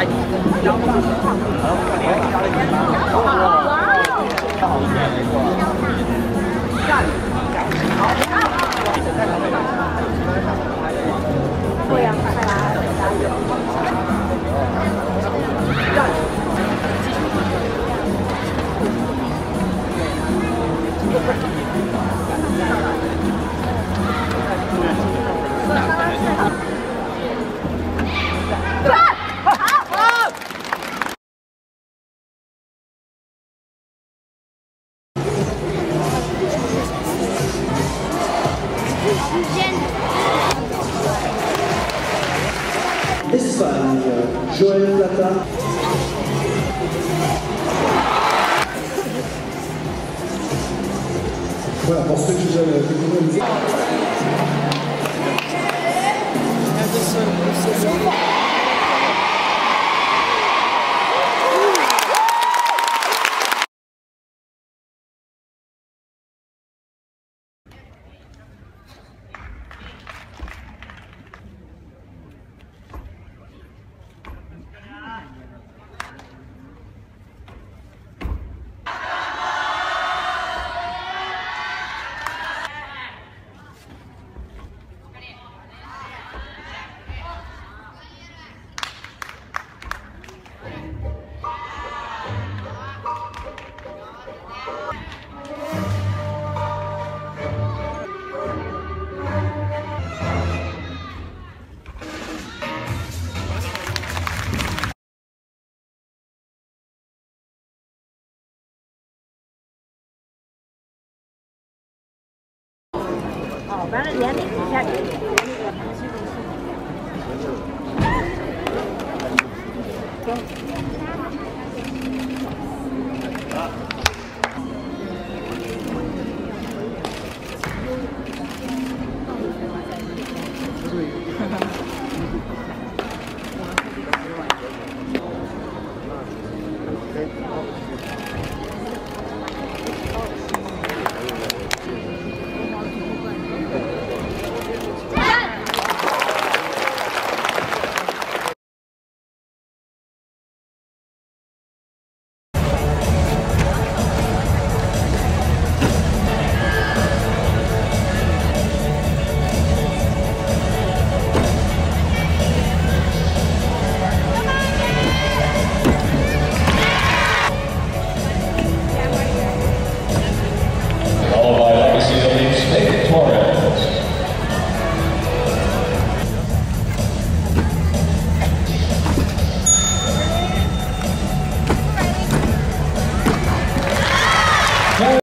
好。Espagne, Joël Plata. Voilà, pour ceux qui veulent découvrir 哦，完了年龄几下给你。